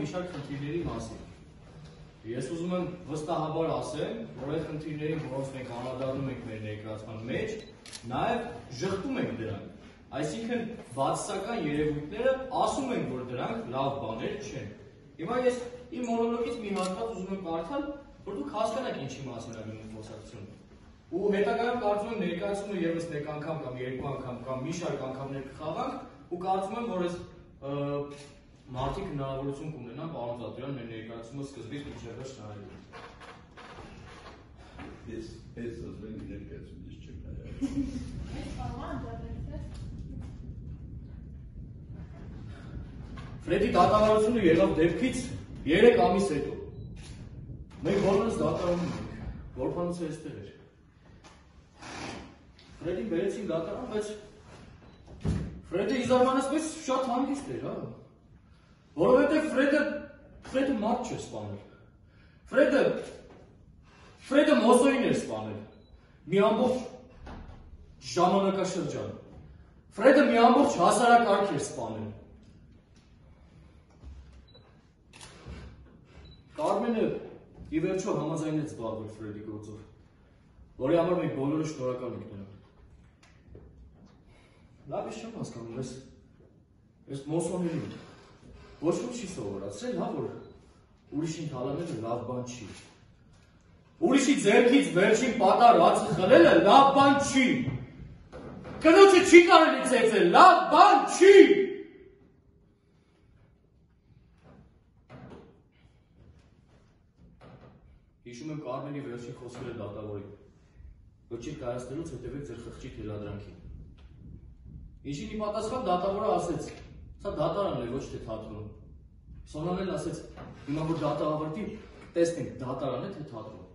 մի շարք խնդիրների մասին։ Ես ուզում եմ վստահաբար ասեմ, որ այդ խնդիրներին, որոնց մենք անդրադառնում ենք մեր ներկայացման մեջ, նաև ժխտում ենք դրանք։ Այսինքն բացասական երևույթները ասում են, որ դրանք լավ բաներ չեն։ Հիմա ես իմ մոնոլոգից մի հատված ուզում եմ կարդալ, որ դուք հասկանաք ինչի մասին է գնում խոսակցությունը։ Ու հետագայում կարծում եմ ներկայացումը եւս մեկ անգամ կամ երկու անգամ կամ մի շարք անգամներ կխաղանք ու կարծում եմ, որ այս մարդիկ հնարավորություն կունենան պարոն Զատուրյան մեր ներկայացումը սկզբից մինչև վերջ նայելու։ Ես ես ասում եմ ներկայացումից չեմ նայել։ Ֆրեդի դատավարությունը եղավ դեպքից 3 ամիս հետո։ Մենք բոլորս դատարանում ենք։ Որփանոցը այստեղ էր։ Ֆրեդին բերեցին դատարան, բայց Ֆրեդը իզարմանացպես շատ հանգիստ էր, հա։ Որովհետև Ֆրեդը Ֆրեդը մարդ չէ սպանել։ Ֆրեդը Ֆրեդը Մոսոին էր սպանել։ Մի ամբողջ ժամանակաշրջան։ Ֆրեդը մի ամբողջ հասարակարգ էր սպանել։ Կարմենը ի վերջո համաձայնեց զբաղվել Ֆրեդի գործով, որի համար մենք բոլորը շնորհակալ ենք նրան։ Լավ ես չեմ հասկանում, ես ես մոսոներին ոչ ոք չի սովորացրել, հա որ ուրիշին թալանելը լավ բան չի։ Ուրիշի ձեռքից վերջին պատար հացը խլելը լավ բան չի։ Կնոջը չի կարելի ծեծել, լավ բան չի։ Հիշում եմ Կարմենի վերջին խոսքերը դատավորի։ Ոչինչ կայացնելուց հետևեք ձեր խղճի թելադրանքին։ Ինչին ի պատասխան դատավորը ասեց. «Սա դատարանն է, ոչ թե թատրոն»։ Սոնան էլ ասեց. «Հիմա որ դատը ավարտի, տեսնենք դատարան է թե թատրոն»։